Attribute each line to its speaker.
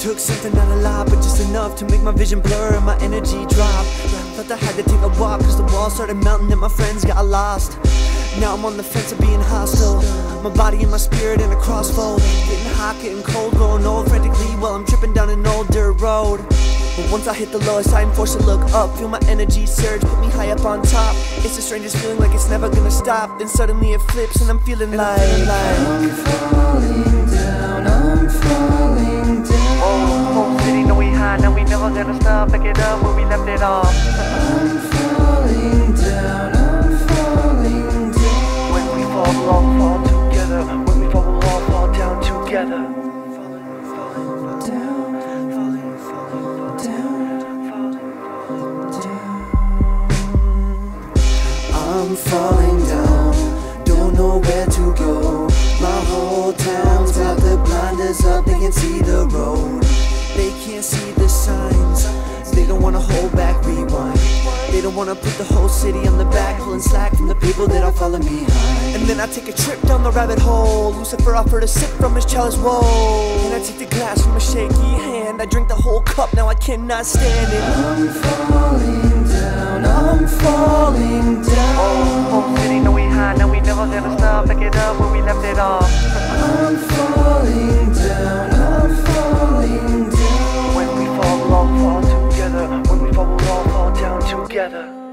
Speaker 1: Took something not a lot, but just enough to make my vision blur and my energy drop. Felt I had to take a walk, cause the walls started melting and my friends got lost. Now I'm on the fence of being hostile. My body and my spirit in a crossfold. Getting hot, getting cold, growing old frantically while I'm tripping down an old dirt road. But once I hit the lowest, I'm forced to look up. Feel my energy surge, put me high up on top. It's the strangest feeling like it's never gonna stop. Then suddenly it flips and I'm feeling like.
Speaker 2: I'm falling
Speaker 1: never. Pick it up where we left it off.
Speaker 2: I'm falling down,
Speaker 1: we all fall together. When we fall, we'll all fall down together.
Speaker 2: I'm falling down, don't know where to go. My whole town's got the blinders up, they can see the road.
Speaker 1: They can't see the don't wanna put the whole city on the back, pulling slack from the people that are falling behind. And then I take a trip down the rabbit hole. Lucifer offered a sip from his chalice, whoa. And I take the glass from a shaky hand. I drink the whole cup, now I cannot stand it.
Speaker 2: I'm falling down, I'm falling together.